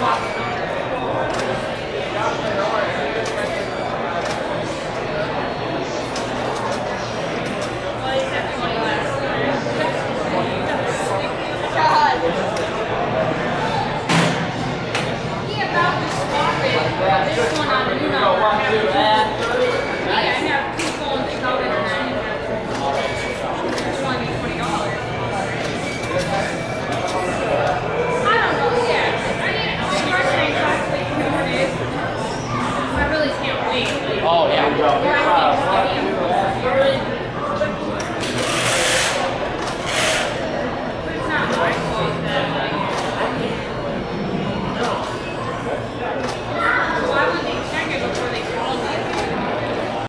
와. Oh, yeah.